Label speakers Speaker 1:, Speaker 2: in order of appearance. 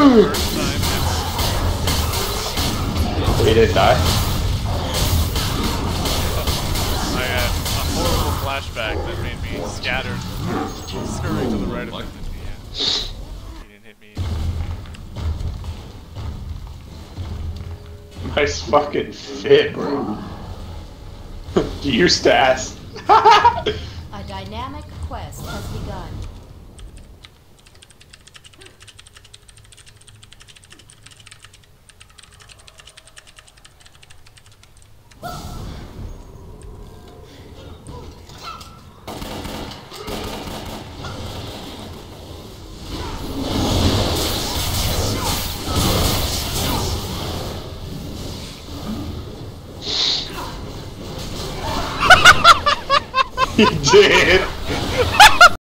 Speaker 1: first time
Speaker 2: We didn't die.
Speaker 1: I had a horrible flashback that made me scattered, scurry to the right of him. He didn't hit me.
Speaker 2: Nice fucking fit, bro. you stats.
Speaker 3: A dynamic quest has begun.
Speaker 2: he did.